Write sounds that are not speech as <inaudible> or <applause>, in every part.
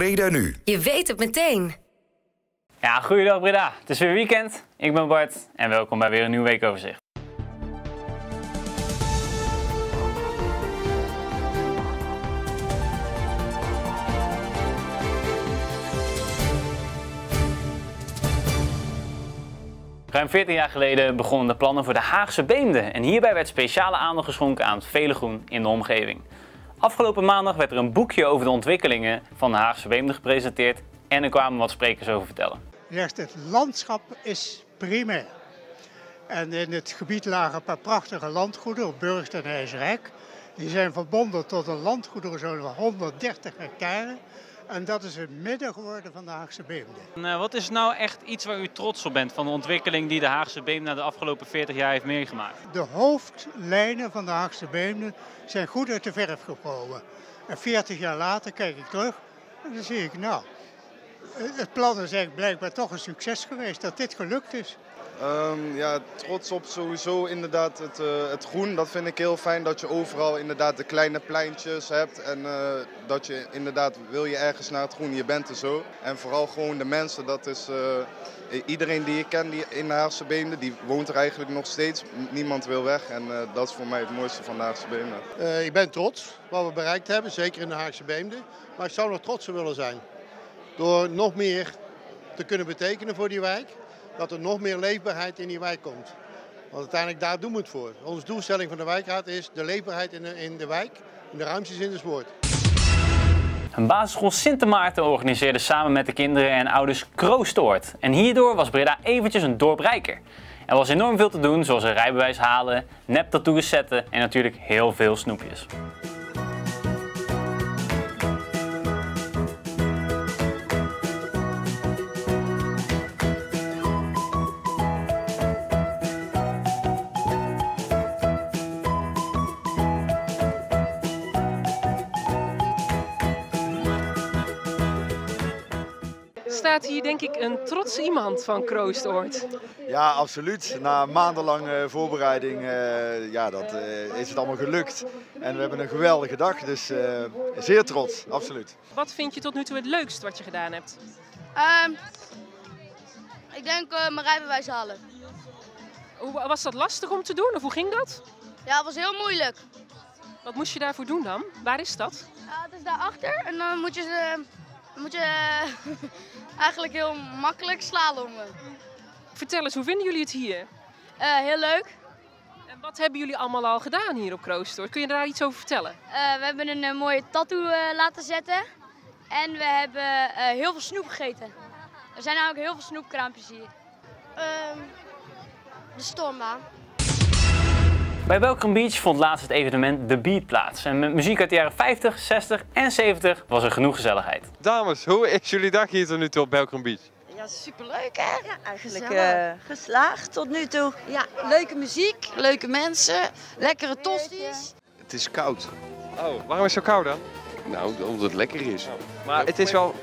Breda nu. Je weet het meteen. Ja, goeiedag Breda. Het is weer weekend. Ik ben Bart en welkom bij weer een nieuw weekoverzicht. Ruim 14 jaar geleden begonnen de plannen voor de Haagse Beemde. En hierbij werd speciale aandacht geschonken aan het vele groen in de omgeving. Afgelopen maandag werd er een boekje over de ontwikkelingen van de Haagse Beemde gepresenteerd. En er kwamen wat sprekers over vertellen. Zegt het landschap is primair. En in het gebied lagen een paar prachtige landgoederen op en IJsrijk. Die zijn verbonden tot een landgoederenzone van 130 hectare. En dat is het midden geworden van de Haagse Beemde. Nou, wat is nou echt iets waar u trots op bent van de ontwikkeling die de Haagse Beemde de afgelopen 40 jaar heeft meegemaakt? De hoofdlijnen van de Haagse Beemde zijn goed uit de verf gekomen. En 40 jaar later kijk ik terug en dan zie ik, nou, het plan is eigenlijk blijkbaar toch een succes geweest dat dit gelukt is. Um, ja, trots op sowieso inderdaad het, uh, het groen. Dat vind ik heel fijn dat je overal inderdaad de kleine pleintjes hebt. En uh, dat je inderdaad, wil je ergens naar het groen, je bent er zo. En vooral gewoon de mensen, dat is uh, iedereen die ik ken die in de Haagse Beemde, die woont er eigenlijk nog steeds. Niemand wil weg en dat is voor mij het mooiste van de Haagse Beemde. ik ben trots wat we bereikt hebben, zeker in de Haagse Beemde. Maar ik zou nog trotser willen zijn. Door nog meer te kunnen betekenen voor die wijk dat er nog meer leefbaarheid in die wijk komt. Want uiteindelijk daar doen we het voor. Onze doelstelling van de wijkraad is de leefbaarheid in de, in de wijk, in de ruimtes in de sport. Een basisschool Sint Maarten organiseerde samen met de kinderen en ouders Kroostoort. En hierdoor was Breda eventjes een dorp rijker. Er was enorm veel te doen, zoals een rijbewijs halen, nep tattoos zetten en natuurlijk heel veel snoepjes. Staat hier denk ik een trots iemand van Kroostoort. Ja, absoluut. Na maandenlange voorbereiding uh, ja, dat, uh, is het allemaal gelukt. En we hebben een geweldige dag, dus uh, zeer trots, absoluut. Wat vind je tot nu toe het leukst wat je gedaan hebt? Um, ik denk mijn rijbewijs halen. Hoe, was dat lastig om te doen of hoe ging dat? Ja, het was heel moeilijk. Wat moest je daarvoor doen dan? Waar is dat? Ja, het is daarachter en dan moet je ze dan moet je <laughs> eigenlijk heel makkelijk slalommen. Vertel eens, hoe vinden jullie het hier? Uh, heel leuk. En wat hebben jullie allemaal al gedaan hier op Kroostoort? Kun je daar iets over vertellen? Uh, we hebben een uh, mooie tattoo laten zetten. En we hebben heel veel snoep gegeten. Er zijn ook heel veel snoepkraampjes hier. Ehm, de stormbaan. Bij Welcome Beach vond laatst het evenement The Beat plaats. En met muziek uit de jaren 50, 60 en 70 was er genoeg gezelligheid. Dames, hoe is jullie dag hier tot nu toe op Welcome Beach? Ja, superleuk hè? Ja, eigenlijk uh, geslaagd tot nu toe. Ja, leuke muziek, leuke mensen, lekkere tosties. Het is koud. Oh, waarom is het zo koud dan? Nou, omdat het lekker is. Maar het is wel...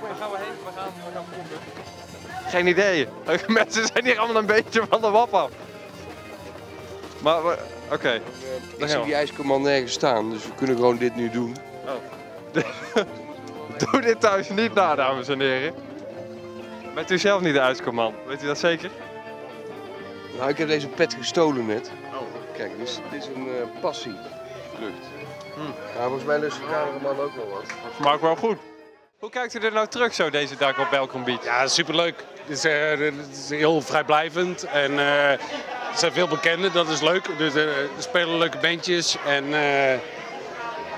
Waar gaan we heen? We gaan, we gaan proeven. Geen idee. <laughs> Mensen zijn hier allemaal een beetje van de wap af. Maar, oké. Okay. Ik zie die ijskomman nergens staan, dus we kunnen gewoon dit nu doen. Oh. <laughs> Doe dit thuis niet na, dames en heren. Bent u zelf niet de ijskomman? Weet u dat zeker? Nou, ik heb deze pet gestolen net. Oh. Kijk, dit is, dit is een uh, passie. Lukt. Hmm. Ja, volgens mij lust de cameraman ook wel wat. Maakt wel goed. Hoe kijkt u er nou terug zo deze dag op Welcome Beach? Ja, superleuk. Het is, uh, het is heel vrijblijvend en uh, er zijn veel bekenden, dat is leuk. Dus, er spelen leuke bandjes en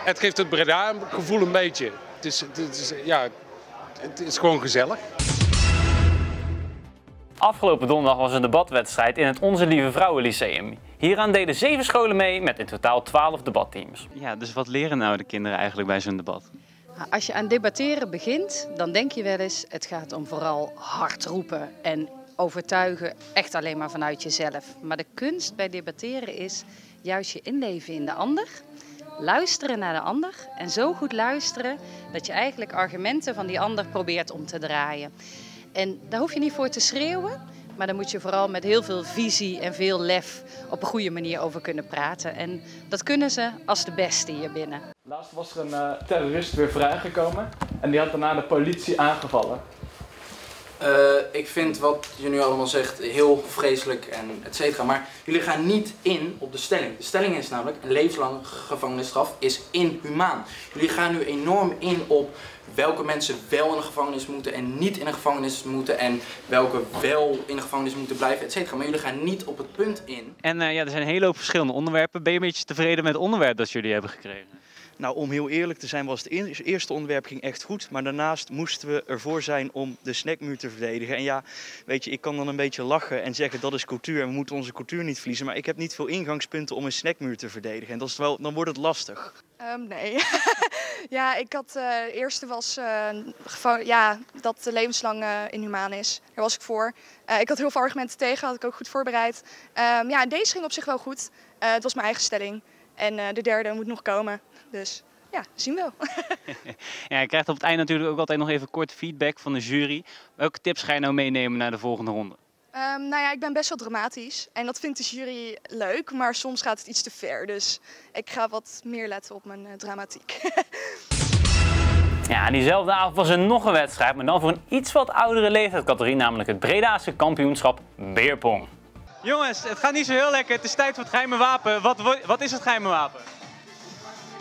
het geeft het Breda gevoel een beetje. Het is, het is, ja, het is gewoon gezellig. Afgelopen donderdag was een debatwedstrijd in het Onze Lieve Vrouwen Lyceum. Hieraan deden zeven scholen mee met in totaal twaalf debatteams. Ja, dus wat leren nou de kinderen eigenlijk bij zo'n debat? Als je aan debatteren begint, dan denk je wel eens, het gaat om vooral hard roepen en overtuigen echt alleen maar vanuit jezelf. Maar de kunst bij debatteren is juist je inleven in de ander, luisteren naar de ander en zo goed luisteren dat je eigenlijk argumenten van die ander probeert om te draaien. En daar hoef je niet voor te schreeuwen, maar daar moet je vooral met heel veel visie en veel lef op een goede manier over kunnen praten. En dat kunnen ze als de beste hier binnen. Laatst was er een uh, terrorist weer vrijgekomen. En die had daarna de politie aangevallen. Uh, ik vind wat je nu allemaal zegt heel vreselijk en et cetera. Maar jullie gaan niet in op de stelling. De stelling is namelijk, een levenslange gevangenisstraf is inhumaan. Jullie gaan nu enorm in op welke mensen wel in de gevangenis moeten en niet in de gevangenis moeten. En welke wel in de gevangenis moeten blijven, et cetera. Maar jullie gaan niet op het punt in. En uh, ja, er zijn een hele hoop verschillende onderwerpen. Ben je een beetje tevreden met het onderwerp dat jullie hebben gekregen? Nou, om heel eerlijk te zijn was het eerste onderwerp ging echt goed. Maar daarnaast moesten we ervoor zijn om de snackmuur te verdedigen. En ja, weet je, ik kan dan een beetje lachen en zeggen dat is cultuur en we moeten onze cultuur niet verliezen. Maar ik heb niet veel ingangspunten om een snackmuur te verdedigen. En dat is wel, dan wordt het lastig. Um, nee. <laughs> ja, ik had, uh, eerste was uh, ja, dat de levenslang uh, inhumaan is. Daar was ik voor. ik had heel veel argumenten tegen, had ik ook goed voorbereid. Um, ja, deze ging op zich wel goed. het was mijn eigen stelling. En de derde moet nog komen. Dus ja, zien we wel. <laughs> <laughs> ja, je krijgt op het eind natuurlijk ook altijd nog even kort feedback van de jury. Welke tips ga je nou meenemen naar de volgende ronde? Um, nou ja, ik ben best wel dramatisch en dat vindt de jury leuk, maar soms gaat het iets te ver. Dus ik ga wat meer letten op mijn uh, dramatiek. <laughs> ja, diezelfde avond was er nog een wedstrijd, maar dan voor een iets wat oudere leeftijdscategorie, namelijk het Bredaanse kampioenschap Beerpong. Jongens, het gaat niet zo heel lekker. Het is tijd voor het geheime wapen. Wat, wat is het geheime wapen?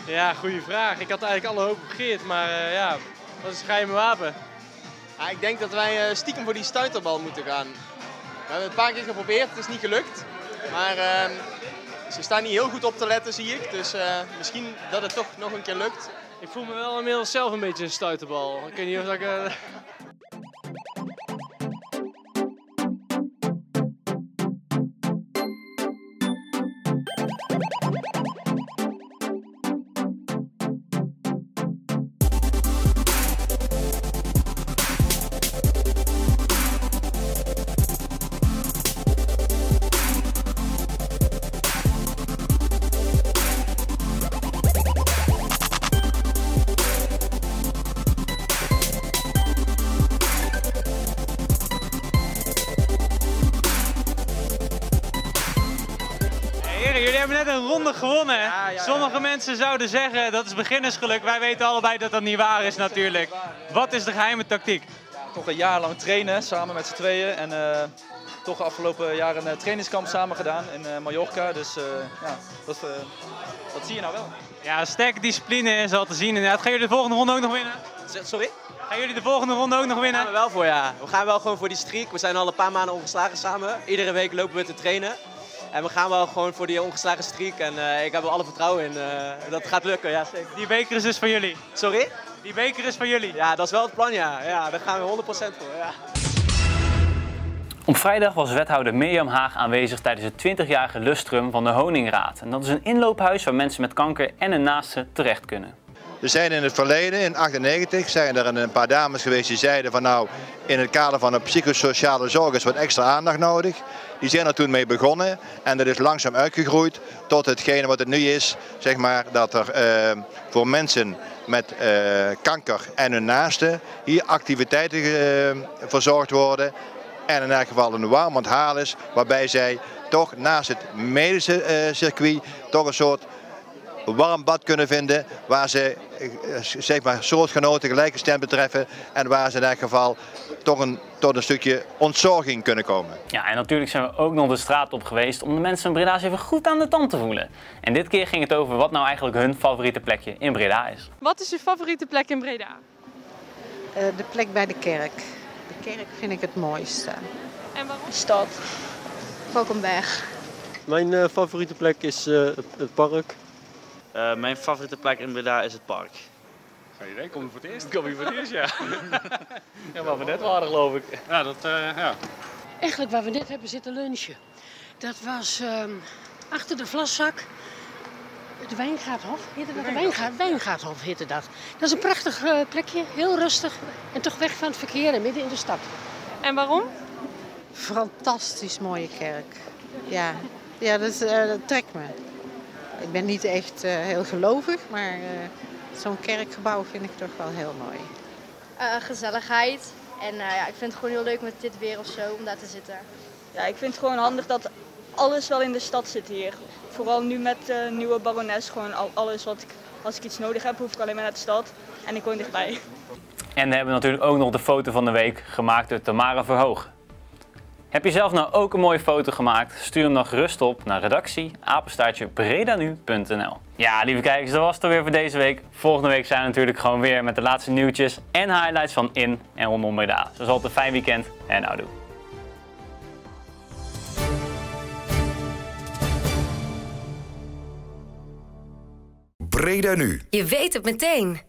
Ja, goede vraag. Ik had eigenlijk alle hoop gegeerd, maar uh, ja, wat is het geheime wapen? Ja, ik denk dat wij uh, stiekem voor die stuiterbal moeten gaan. We hebben het een paar keer geprobeerd, het is niet gelukt. Maar uh, ze staan niet heel goed op te letten, zie ik. Dus uh, misschien dat het toch nog een keer lukt. Ik voel me wel inmiddels zelf een beetje een stuiterbal. Ik weet niet of ik... net een ronde gewonnen. Sommige mensen zouden zeggen dat is beginnersgeluk. Wij weten allebei dat dat niet waar is natuurlijk. Wat is de geheime tactiek? toch een jaar lang trainen samen met z'n tweeën. En uh, toch afgelopen jaar een trainingskamp samen gedaan in uh, Mallorca. Dus uh, ja, dat, dat zie je nou wel. Ja, sterke discipline is al te zien. Inderdaad. Gaan jullie de volgende ronde ook nog winnen? Sorry? Gaan jullie de volgende ronde ook nog winnen? Daar gaan we wel voor, ja. We gaan wel gewoon voor die streak. We zijn al een paar maanden ongeslagen samen. Iedere week lopen we te trainen. En we gaan wel gewoon voor die ongeslagen streak. En uh, ik heb er alle vertrouwen in. Uh, dat gaat lukken, ja zeker. Die beker is dus van jullie? Sorry? Die beker is van jullie? Ja, dat is wel het plan, ja. ja daar gaan we 100% voor, ja. Op vrijdag was wethouder Mirjam Haag aanwezig tijdens het 20-jarige lustrum van de Honingraad. En dat is een inloophuis waar mensen met kanker en een naaste terecht kunnen. Er zijn in het verleden, in 1998, zijn er een paar dames geweest die zeiden van nou, in het kader van de psychosociale zorg is wat extra aandacht nodig. Die zijn er toen mee begonnen en dat is langzaam uitgegroeid tot hetgene wat het nu is. Zeg maar dat er eh, voor mensen met eh, kanker en hun naasten hier activiteiten uh, verzorgd worden. En in elk geval een warm onthaal is waarbij zij toch naast het medische circuit toch een soort warm bad kunnen vinden waar ze zeg maar, soortgenoten gelijke stem betreffen en waar ze in elk geval toch een, tot een stukje ontzorging kunnen komen. Ja, en natuurlijk zijn we ook nog de straat op geweest om de mensen in Breda even goed aan de tand te voelen. En dit keer ging het over wat nou eigenlijk hun favoriete plekje in Breda is. Wat is je favoriete plek in Breda? Uh, de plek bij de kerk. De kerk vind ik het mooiste. En waarom? Stad. Valkenberg. Mijn uh, favoriete plek is uh, het, het park. Uh, mijn favoriete plek in Breda is het park. Geen idee, kom je voor het eerst? Kom je voor het eerst, ja. <laughs> ja, waar we net waren geloof ik. Ja, dat, uh, ja. Eigenlijk waar we net hebben zitten lunchen. Dat was uh, achter de vlaszak. Het Wijngaardhof, heette dat? De Wijngaard, Wijngaardhof heette dat. Dat is een prachtig uh, plekje, heel rustig en toch weg van het verkeer en midden in de stad. En waarom? Fantastisch mooie kerk. Ja, ja dat, dat trekt me. Ik ben niet echt uh, heel gelovig, maar uh, zo'n kerkgebouw vind ik toch wel heel mooi. Uh, gezelligheid. En ja, ik vind het gewoon heel leuk met dit weer of zo om daar te zitten. Ja, ik vind het gewoon handig dat alles wel in de stad zit hier. Vooral nu met de nieuwe barones, gewoon alles wat ik, als ik iets nodig heb, hoef ik alleen maar naar de stad. En ik woon dichtbij. En we hebben natuurlijk ook nog de foto van de week gemaakt door Tamara Verhoog. Heb je zelf nou ook een mooie foto gemaakt? Stuur hem dan gerust op naar redactie bredanu.nl. Ja, lieve kijkers, dat was het alweer voor deze week. Volgende week zijn we natuurlijk gewoon weer met de laatste nieuwtjes en highlights van in en rondom Breda. Zoals altijd een fijn weekend en nou doe. Breda nu. Je weet het meteen.